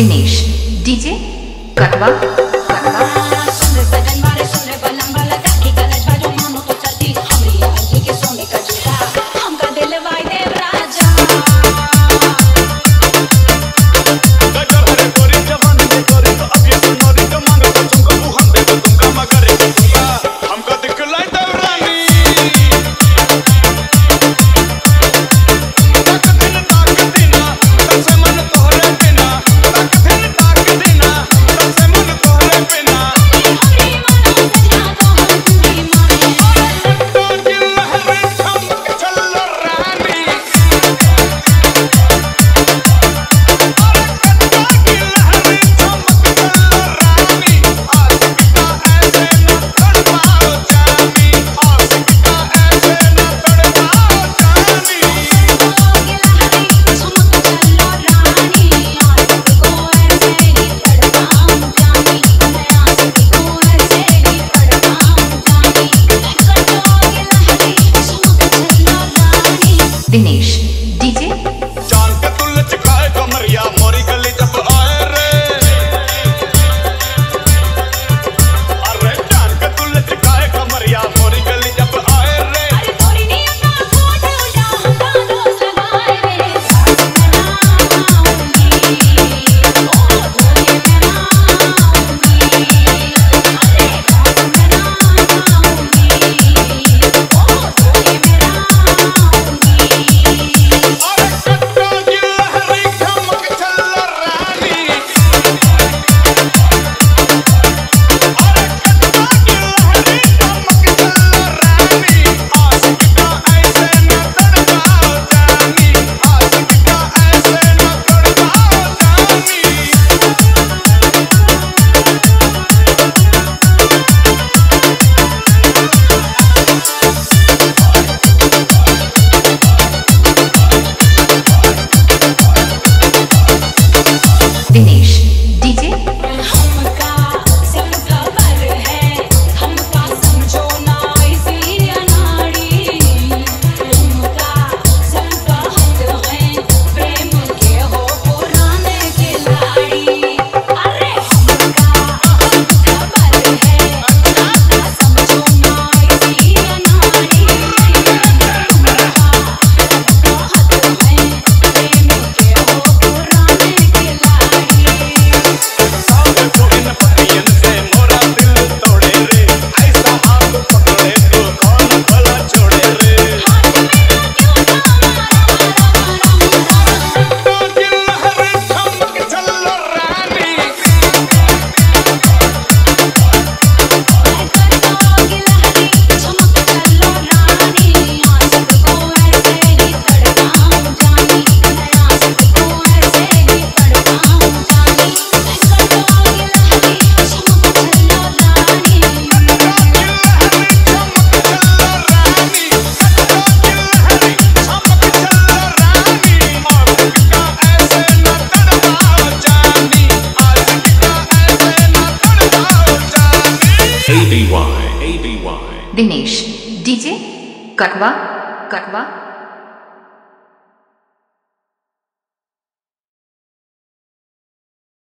Dinesh. DJ कटवा कटवा Finish. Dinesh DJ कटवा कटवा